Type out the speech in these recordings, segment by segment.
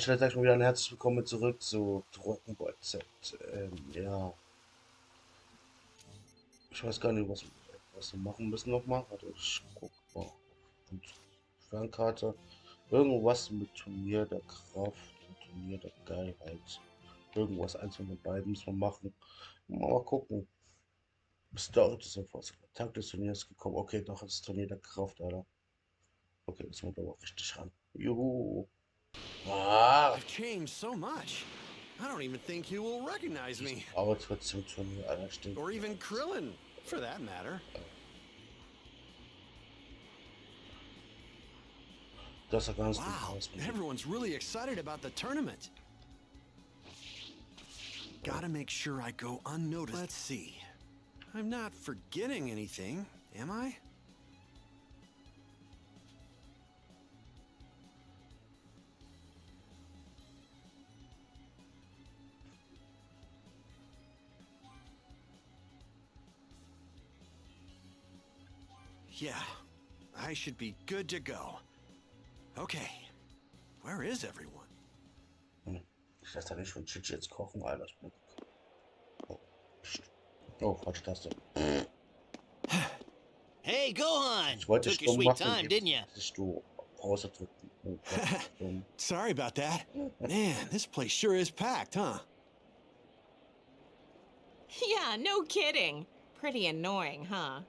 Stelle sage ich mal wieder ein herzlich willkommen zurück zu Ball Z. Ähm, ja. Ich weiß gar nicht, was, was wir machen müssen nochmal. Warte, ich guck mal. Und Fernkarte. Irgendwas mit Turnier der Kraft und Turnier der Geilheit. Irgendwas, eins von den beiden müssen wir machen. Mal gucken. Bis dauert es sofort. Tag des Turniers gekommen. Okay, doch, das Turnier der Kraft, Alter. Okay, das muss aber richtig ran. Juhu. Ah. I've changed so much. I don't even think you will recognize me. Aber trotzdem Turnier, Alter, stimmt. Or even Krillin, for that matter. Das sah ganz gut Wow, everyone's really excited about the tournament. Gotta make sure I go unnoticed. Let's see. I'm not forgetting anything, am I? Yeah, I should be good to go. Okay, where is everyone? Hm. Ich lasse da nicht von Chichi jetzt kochen, Alter. Oh, pst. oh falsche Taste. Hey, Gohan! Ich wollte Took your stumm sweet machen, time, jetzt didn't you? du Pause drücken. Oh Gott. Sorry about that. Man, this place sure is packed, huh? Yeah, no kidding. Pretty annoying, huh?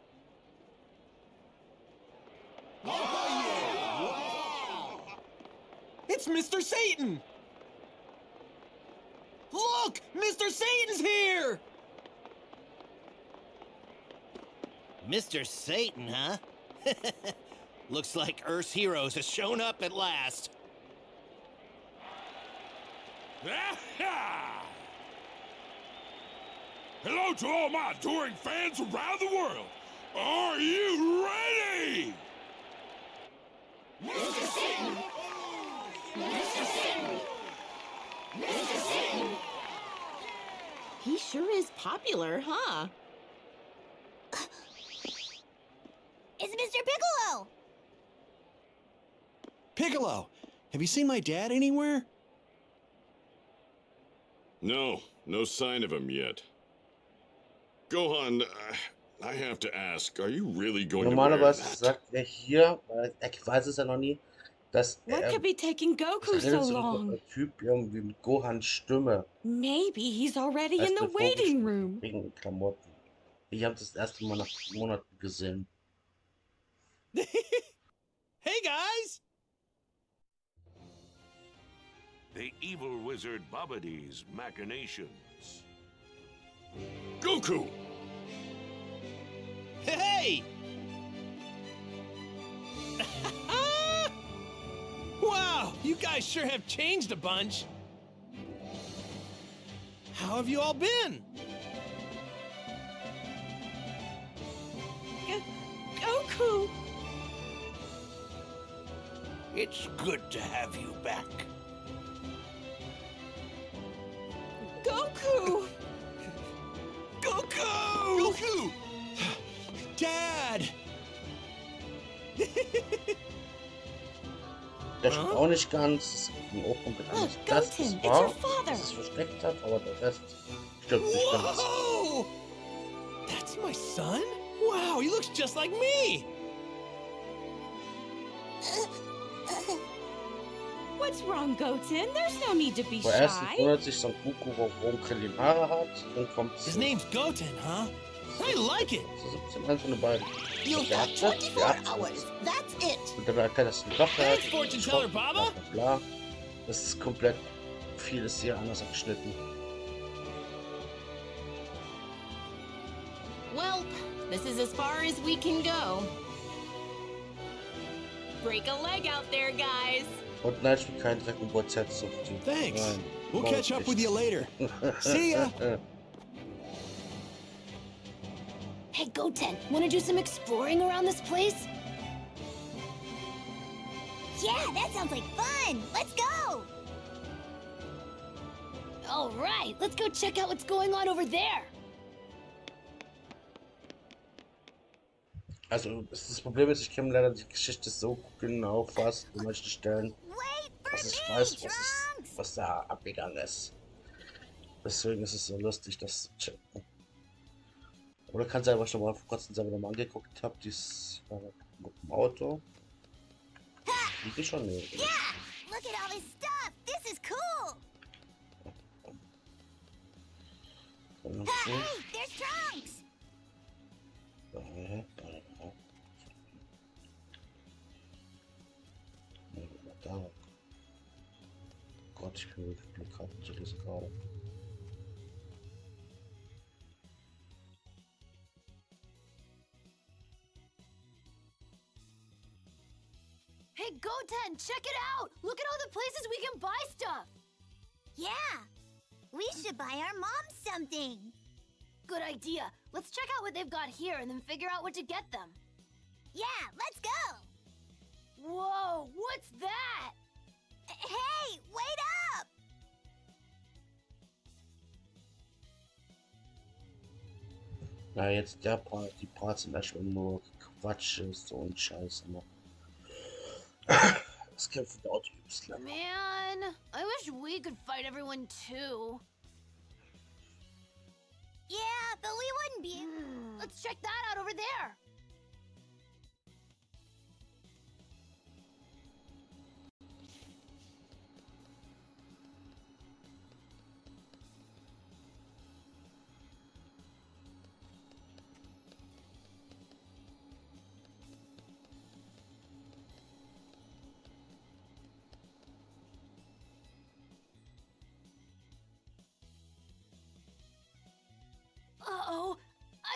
It's Mr. Satan! Look! Mr. Satan's here! Mr. Satan, huh? Looks like Earth's heroes has shown up at last. Hello to all my adoring fans around the world. Are you ready? He sure is popular, huh? It's Mr. Piccolo! Piccolo, have you seen my dad anywhere? No, no sign of him yet. Gohan, uh, I have to ask, are you really going to wear Normalerweise that? sagt er hier, weil er weiß es ja noch nie, dass What er could be taking Goku so long? ein Typ irgendwie mit Gohans Stimme. Maybe he's already Als in the bevor waiting gesch- room. Wegen den Klamotten. Ich habe das erste Mal nach Monaten gesehen. Hey guys! The evil wizard Babidi's machinations. Goku! Hey! Wow, you guys sure have changed a bunch. How have you all been? Go- Goku! It's good to have you back. Der stimmt auch nicht ganz. Das ging auch komplett anders. Das ist wahr, dass es versteckt hat, aber der Rest stimmt nicht ganz. Whoa! That's my son? Wow, he looks just like me! What's wrong, Goten? There's no need to be Aber erstens shy. wundert sich Son Goku, warum Krillin Haare hat. Dann kommt His name's Goten, huh? I like it! zu 17, eins von den. You've got 24 der hat das. hours. That's it. Und dann erkennt das eine Tochter. Thanks, Fortune Teller Baba. Bla. Das ist komplett vieles hier anders abgeschnitten. Well, this is as far as we can go. Break a leg out there, guys. Und nein, ich bin kein Dragon Ball Z so Typ. Thanks. Nein, We'll catch up with you later. See ya. Goten, wanna do some exploring around this place? Yeah, that sounds like fun. Let's go. All right, let's go check out what's going on over there. Also, das Problem ist, ich kenne leider die Geschichte so genau fast an manchen Stellen, dass ich weiß, was Trunks. was da abgegangen ist. Deswegen ist es so lustig, das zu checken. Oder kann sein, was ich noch mal vor kurzem selber noch mal angeguckt habe, dieses äh, Auto. Liegt die schon? Nee. Yeah! Look at all this stuff! This is cool! Okay. Hey, there's Trunks! Da. Gott, ich bin haben zu lesen gerade. Hey, Goten, check it out! Look at all the places we can buy stuff! Yeah! We should buy our mom something! Good idea. Let's check out what they've got here and then figure out what to get them. Yeah, let's go! Whoa, what's that? Hey, wait up! Na, jetzt der Part, die Parts sind erstmal nur Quatsch, so und Scheiße. Ne? Das Kämpfen dauert übelst lang. Man, I wish we could fight everyone too. Yeah, but we wouldn't be. Hmm. Let's check that out over there.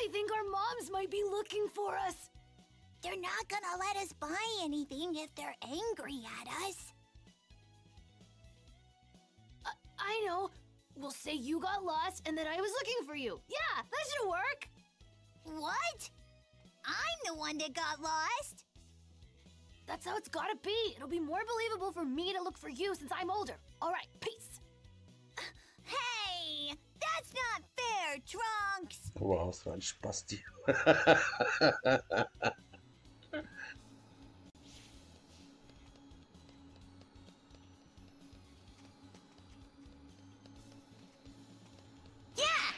I think our moms might be looking for us. They're not gonna let us buy anything if they're angry at us. I, I know. We'll say you got lost and that I was looking for you. Yeah, that should work. What? I'm the one that got lost. That's how it's gotta be. It'll be more believable for me to look for you since I'm older. All right, peace. Hey, that's not fair, Trunks. Wow, was für ein Spasti. Yeah!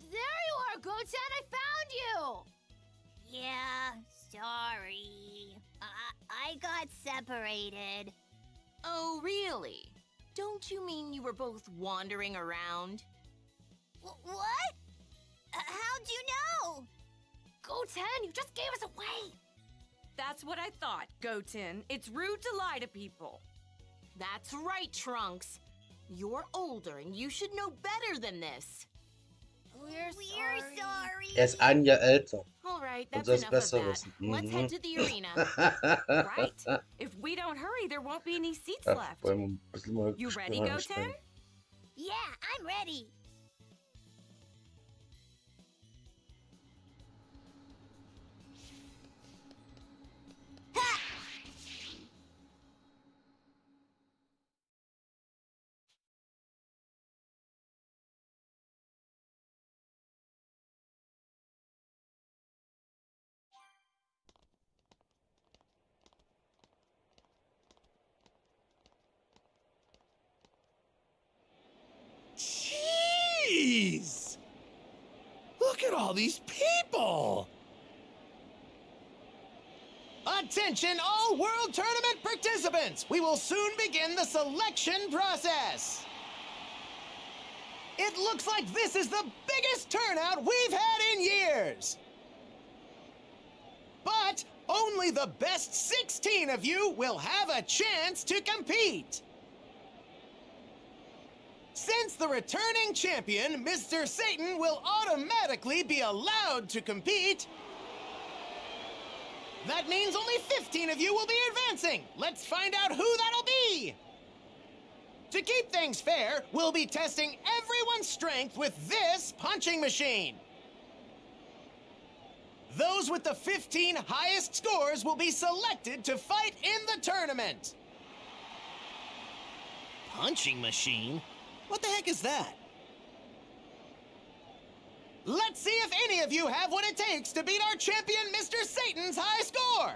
There you are, Goten! I found you! Yeah, sorry. I, I got separated. Oh, really? Don't you mean you were both wandering around? W- what? Uh, how'd you know? Goten, you just gave us away! That's what I thought, Goten. It's rude to lie to people. That's right, Trunks. You're older and you should know better than this. We're, sorry. sorry. Er ist ein Jahr älter. All right, that's das enough of besser that. wissen. Let's head to the arena. Right? if we don't hurry, there won't be any seats left. wollen wir ein bisschen mal You ready, Sprünge Goten? Yeah, I'm ready. These people! Attention, all World Tournament participants! We will soon begin the selection process! It looks like this is the biggest turnout we've had in years! But only the best 16 of you will have a chance to compete! Since the returning champion, Mr. Satan, will automatically be allowed to compete, that means only 15 of you will be advancing. Let's find out who that'll be. To keep things fair, we'll be testing everyone's strength with this punching machine. Those with the 15 highest scores will be selected to fight in the tournament. Punching machine? What the heck is that? Let's see if any of you have what it takes to beat our champion, Mr. Satan's high score!